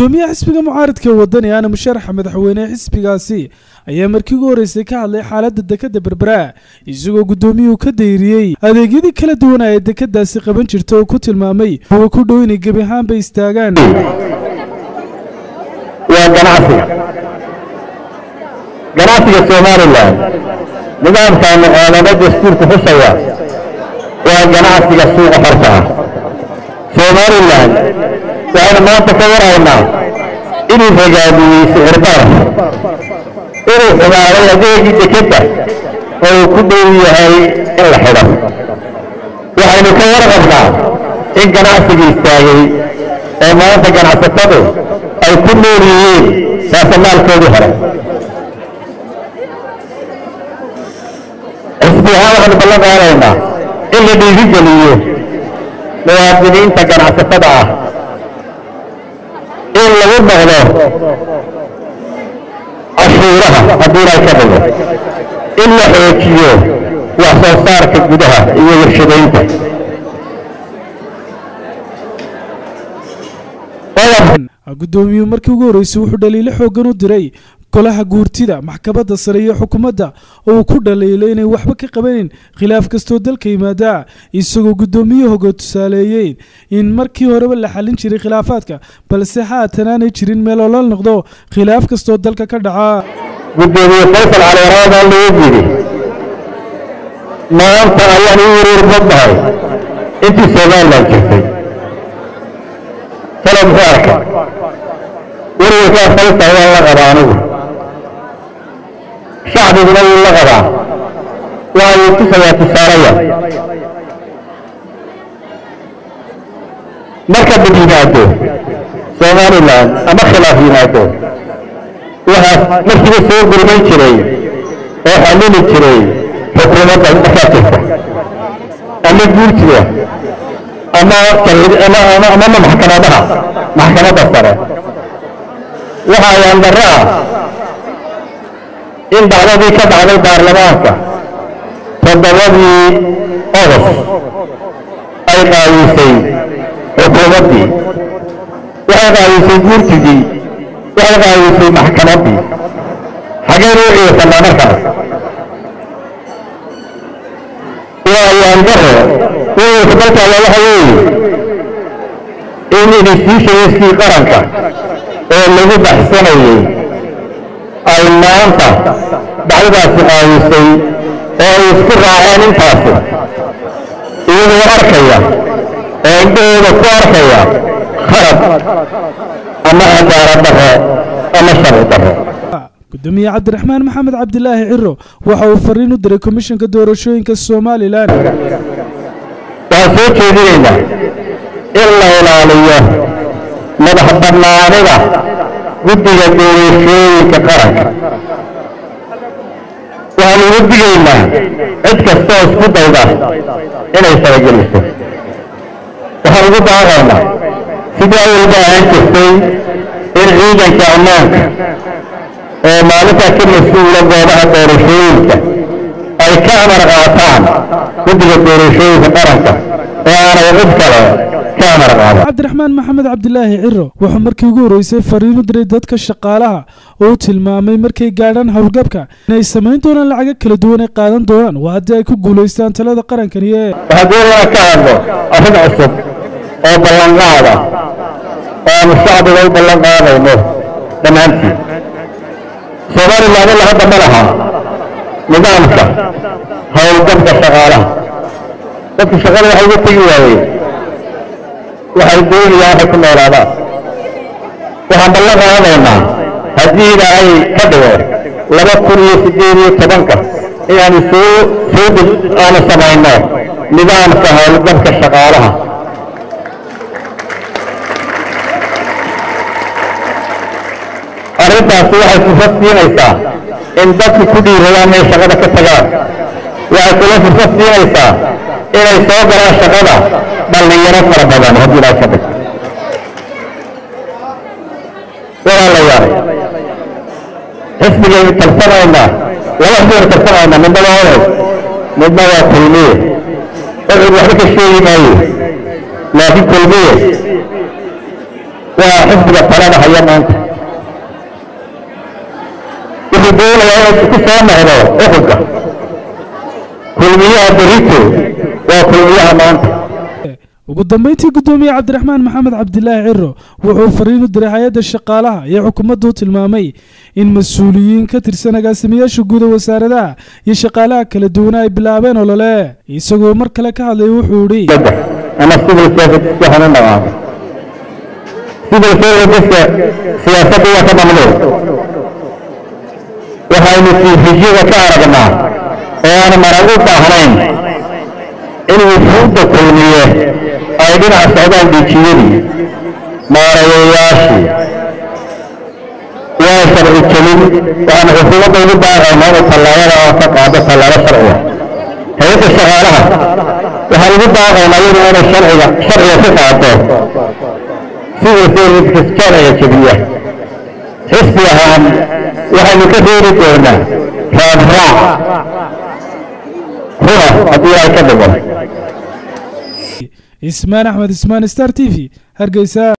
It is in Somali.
gudoomiyaha xisbiga mucaaridka wadani ana musharaxa madaxweyne xisbigaasi ayaa markii ugu horreysay ka hadlay xaaladda dekadda berbera isagoo guddoomiyuhu ka dayriyey. Adeegyadii kala duwanaa ee dekadaasi qaban jirta oo ku tilmaamay kuwa ku dhow inay gebi ahaanba istaagaan. Waa ganacsiga ganacsiga somalilan nidaamkaanu caalamo dastuurku xusaya waa ganacsiga suuqa xorta ah. Somalilan waxaynu maanta ka waraynaa inuu ragaadiyey sicirbaar inuu xumaaday adeegii dekadda oo uu ku dhow yahay in la xidho waxaynu ka warqabnaa in ganacsigii istaagay oo maanta ganacsatadu ay ku nool yihiin raasamaalkoodii hore xisbi ahaan waxaynu ballan qaadaynaa in la dhiirigeliyo muwaadiniinta ganacsatada ah in lagu noqdo cashuuraha haddii ilaahay ka dhigo. In la xoojiyo wax soo saarka gudaha iyo warshadaynta. Guddoomiyuhu markii ugu horreysay wuxuu dhaliilo xooggan u diray golaha guurtida maxkamadda sare iyo xukuumadda oo uu ku dhaliilay inay waxba ka qabanin khilaaf kastoo dalka yimaada isagoo guddoomiyahooga tusaaleeyeen in markii horeba la xallin jiray khilaafaadka balse haatan aanay jirin meel oo la noqdo khilaaf kastoo dalka ka dhaca. Guddoomiye faysal maanta ayaan u wareer badnahay intii somalilan jirtay. Talo muxuu arkay warwarkaa faysal waan la qabaa anigu shacbiguna wuu la qabaa. Waxayuu tusayaa tusaalaya marka dib yimaado somalilan ama khilaaf yimaado waxaa markiiba soo gurman jiray oo xallili jiray xukuumadda markaa jirta ama guurtida ama ama maxkamadaha maxkamadda sare. Waxaa yaandarro ah in dhacdadii ka dhacday baarlamaanka toddobadii ogos ay qaadisay xukuumaddii waxay qaadisay guurtidii waxay qaadisay maxkamaddii xaggeen u ciisanaa markaas waa yaandaro wawalka dalkaala waxa weeye in institutionskii qaranka oo lagu baxsanayey ay maanta dhacdadaasi qaadisay oo ay isku raaceen intaasi. Iyagoo arkaya oo indhahooda ku arkaya khalad ama cadaalad darro ama sharci darro gudoomiye cabdiraxmaan maxamed cabdilaahi ciro waxa uu fariin u diray komishanka doorashooyinka somalilan. Waxaan soo jeedinaynaa in la ilaaliyo madax bannaanida guddiga doorashooyinka qaranka. Waxaan ugu digaynaa cid kastoo isku dayda inay farageliso waxaan ugu baaqaynaa sidii awalba ahaan jirtay in ciidanka ammaanka oo maalintaa ka mas'uula goobaha doorashooyinka ay ka amar qaataan guddiga doorashooyinka qaranka oo aanay cid kale cabdiraxmaan maxamed cabdilaahi ciro wuxuu markii ugu horreysay fariin u diray dadka shaqaalaha oo tilmaamay markay gaadhaan howlgabka inay samayn doonaan lacago kala duwan ay qaadan doonaan. Waa haddii ay ku guulaystaan talada qarankaniye waxaan doonaya ka hadlo arrin cusub oo ballanqaada oo aanu shacbiga u ballan qaadayno dhammaantiin. Somalilan ila hadda ma laha nidaamka howlgabka shaqaalaha. Dadka shaqada waxay uga tegi waayeen waxay doonayaan waxay ku noolaadaan waxaan ballan qaadaynaa haddii ilaahay ka dhigo laba kun iyo siddeed iyo tobanka inaanu soo soo deg aanu samayno nidaamka howlgabka shaqaalaha arrintaasi waxay fursad siinaysaa in dadku ku dhiiradaan inay shaqada ka tagaan waxay kula fursad siinaysaa inay soo galaan shaqada dhallinyaro fara badan haddii ilaahay ka dhig walaalayaal xisbigaynu tarsanaynaa laba xisbigaynu tarsanaynaa midna waa oday midna waa kulmiye. Odayd waxba ka sheegi maayo laakiin kulmiye waa xisbiga talada haya maanta. Wuxuu doonayaa inuu ku soo noqdo xukunka kulmiyaha berito waa kulmiyaha maanta ugu dambeyntii guddoomiye cabdiraxmaan maxamed cabdilaahi ciro wuxuu fariin u diray hay'adda shaqaalaha iyo xukuumaddu tilmaamay in mas'uuliyiin ka tirsan agaasimayaasha guud ee wasaaradaha iyo shaqaalaha kala duwana ay bilaabeen olole. Isagoo mar kale ka hadlay wuxuu idhi ama civil service waxaan ka waxaynu tiifijyada ka aragnaa oo aan maran u baahnayn in wufuudda kulmiye ay dhinaca socdaan dijiyadii maarayayaashii waa sharci jelin waxaan xukuumadda ugu baaqaynaa inay tallaabada oo ka qaado tallaabo sharciga hay'adda shaqaalaha waxaan ugu baaqaynaa iyadu inay sharciga sharciga ka qaado sida services sharciga jebiya xisbi ahaan waxaynu ka reeri doonaa raadraac runa haddii ay ka dhiman ismaan axmed ismaan star t v. Hargeysa